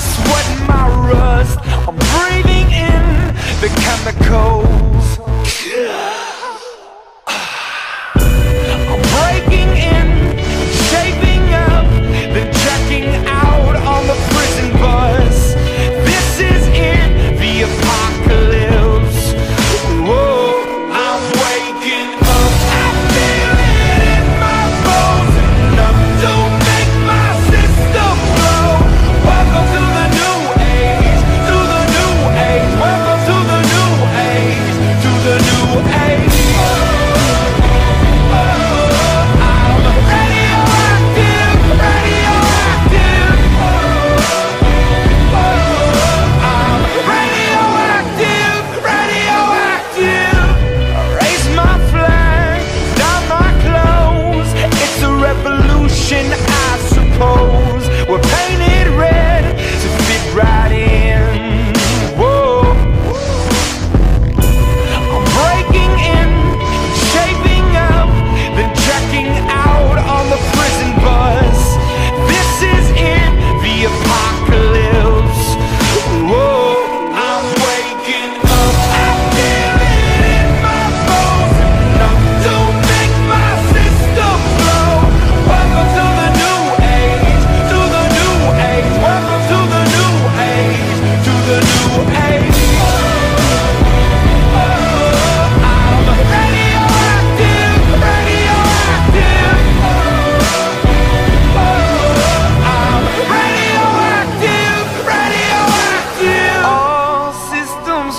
sweat my rust I'm breathing in the chemical